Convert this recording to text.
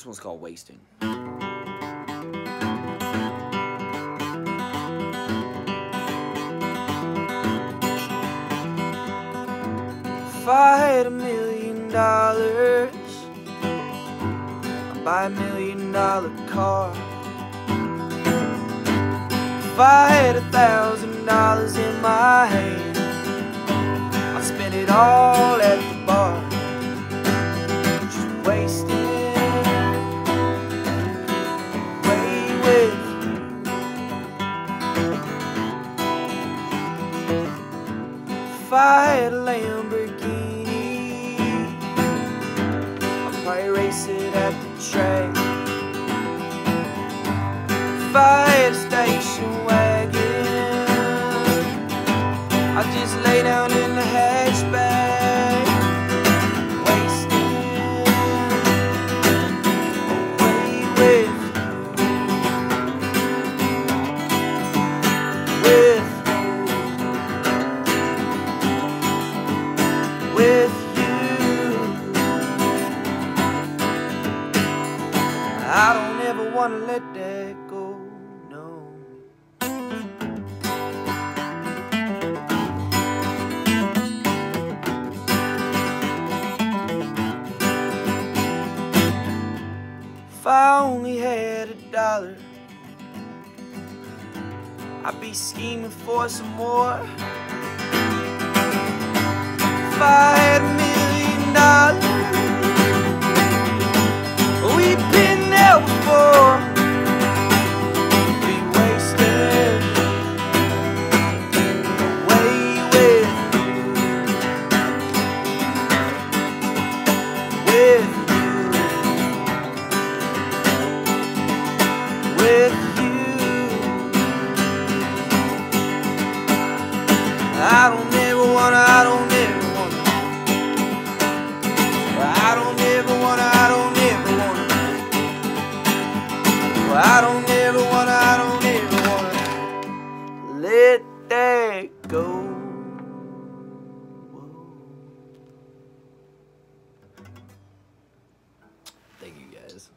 This one's called Wasting. If I had a million dollars, I'd buy a million dollar car. If I had a thousand dollars in my hand, I'd spend it all away with If I had a Lamborghini, I'd probably race it at the track. If I I don't ever wanna let that go, no. If I only had a dollar, I'd be scheming for some more. is.